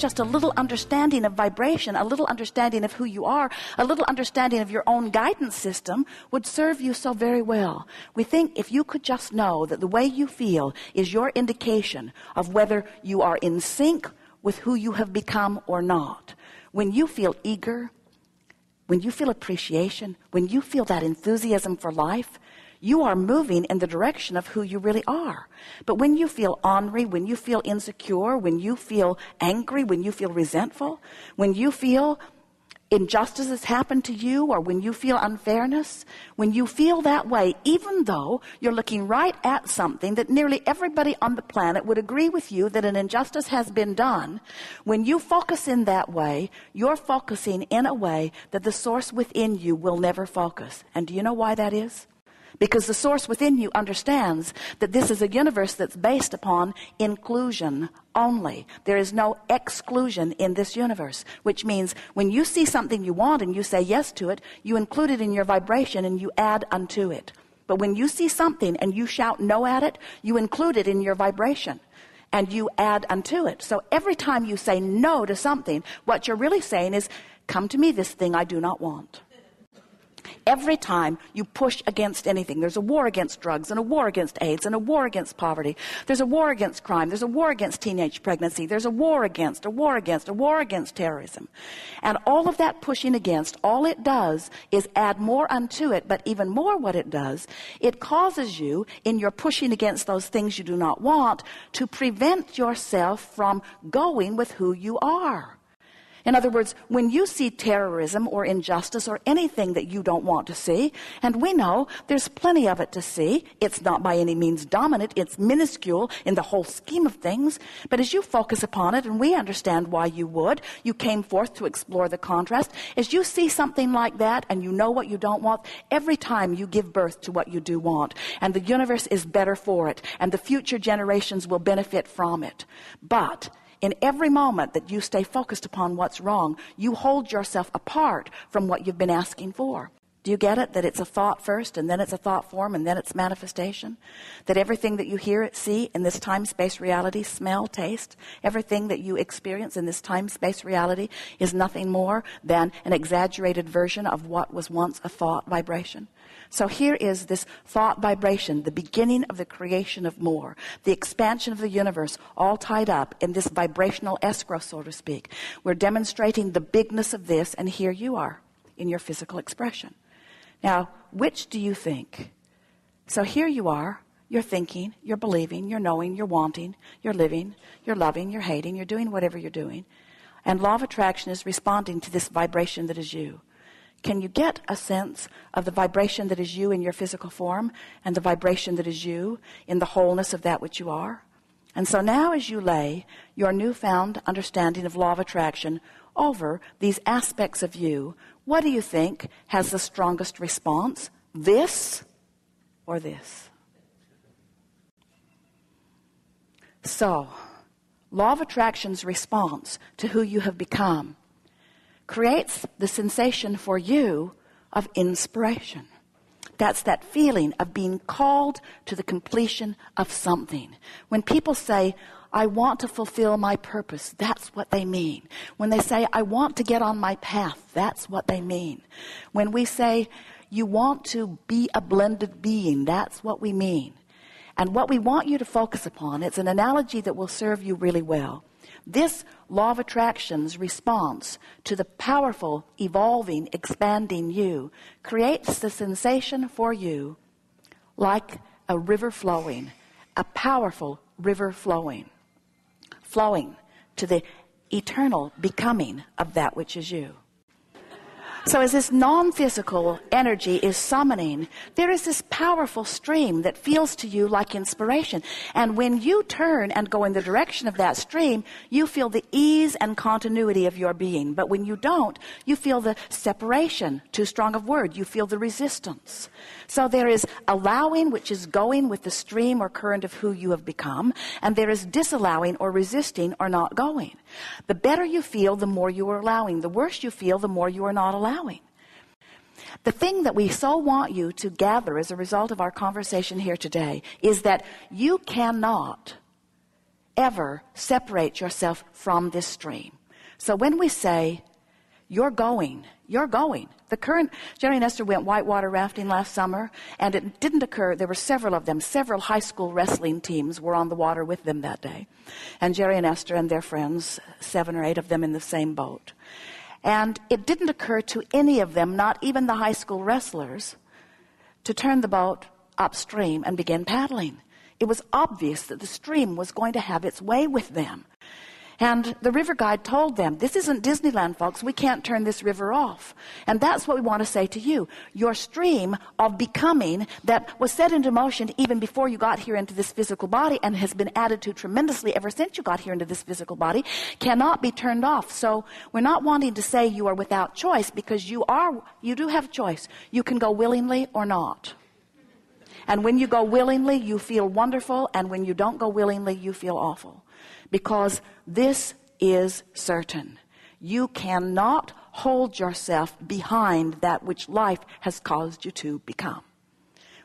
just a little understanding of vibration, a little understanding of who you are, a little understanding of your own guidance system would serve you so very well. We think if you could just know that the way you feel is your indication of whether you are in sync with who you have become or not. When you feel eager, when you feel appreciation, when you feel that enthusiasm for life, you are moving in the direction of who you really are. But when you feel ornery, when you feel insecure, when you feel angry, when you feel resentful, when you feel injustices happen to you or when you feel unfairness, when you feel that way, even though you're looking right at something that nearly everybody on the planet would agree with you that an injustice has been done, when you focus in that way, you're focusing in a way that the source within you will never focus. And do you know why that is? Because the source within you understands that this is a universe that's based upon inclusion only. There is no exclusion in this universe, which means when you see something you want and you say yes to it, you include it in your vibration and you add unto it. But when you see something and you shout no at it, you include it in your vibration and you add unto it. So every time you say no to something, what you're really saying is, come to me, this thing I do not want. Every time you push against anything, there's a war against drugs and a war against AIDS and a war against poverty. There's a war against crime. There's a war against teenage pregnancy. There's a war against, a war against, a war against terrorism. And all of that pushing against, all it does is add more unto it, but even more what it does, it causes you in your pushing against those things you do not want to prevent yourself from going with who you are. In other words, when you see terrorism or injustice or anything that you don't want to see, and we know there's plenty of it to see, it's not by any means dominant, it's minuscule in the whole scheme of things. But as you focus upon it, and we understand why you would, you came forth to explore the contrast. As you see something like that and you know what you don't want, every time you give birth to what you do want, and the universe is better for it, and the future generations will benefit from it. But in every moment that you stay focused upon what's wrong, you hold yourself apart from what you've been asking for. Do you get it? That it's a thought first, and then it's a thought form, and then it's manifestation? That everything that you hear, see in this time space reality, smell, taste, everything that you experience in this time space reality is nothing more than an exaggerated version of what was once a thought vibration? So here is this thought vibration, the beginning of the creation of more, the expansion of the universe, all tied up in this vibrational escrow, so to speak. We're demonstrating the bigness of this, and here you are in your physical expression. Now, which do you think? So here you are. You're thinking, you're believing, you're knowing, you're wanting, you're living, you're loving, you're hating, you're doing whatever you're doing. And law of attraction is responding to this vibration that is you. Can you get a sense of the vibration that is you in your physical form and the vibration that is you in the wholeness of that which you are? And so now as you lay your newfound understanding of law of attraction over these aspects of you, what do you think has the strongest response? This or this? So, law of attraction's response to who you have become creates the sensation for you of inspiration. That's that feeling of being called to the completion of something. When people say, I want to fulfill my purpose, that's what they mean. When they say, I want to get on my path, that's what they mean. When we say, you want to be a blended being, that's what we mean. And what we want you to focus upon, it's an analogy that will serve you really well. This law of attraction's response to the powerful, evolving, expanding you creates the sensation for you like a river flowing, a powerful river flowing, flowing to the eternal becoming of that which is you. So as this non-physical energy is summoning, there is this powerful stream that feels to you like inspiration. And when you turn and go in the direction of that stream, you feel the ease and continuity of your being. But when you don't, you feel the separation, too strong of word. You feel the resistance. So there is allowing, which is going with the stream or current of who you have become. And there is disallowing or resisting or not going. The better you feel, the more you are allowing. The worse you feel, the more you are not allowing. The thing that we so want you to gather as a result of our conversation here today is that you cannot ever separate yourself from this stream. So when we say, you're going, you're going. The current, Jerry and Esther went whitewater rafting last summer, and it didn't occur. There were several of them. Several high school wrestling teams were on the water with them that day. And Jerry and Esther and their friends, seven or eight of them in the same boat. And it didn't occur to any of them, not even the high school wrestlers, to turn the boat upstream and begin paddling. It was obvious that the stream was going to have its way with them. And the river guide told them, This isn't Disneyland, folks. We can't turn this river off. And that's what we want to say to you. Your stream of becoming that was set into motion even before you got here into this physical body and has been added to tremendously ever since you got here into this physical body cannot be turned off. So we're not wanting to say you are without choice because you are, you do have choice. You can go willingly or not. And when you go willingly, you feel wonderful. And when you don't go willingly, you feel awful because this is certain. You cannot hold yourself behind that which life has caused you to become.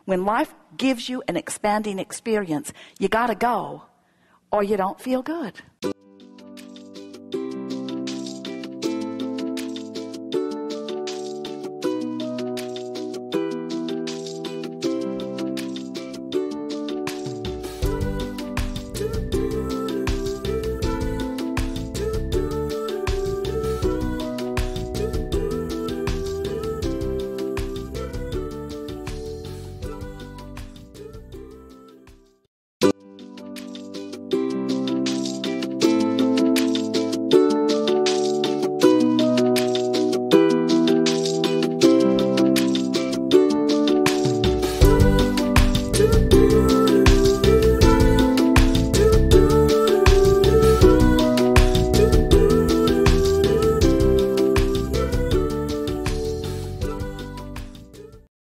When life gives you an expanding experience, you got to go or you don't feel good.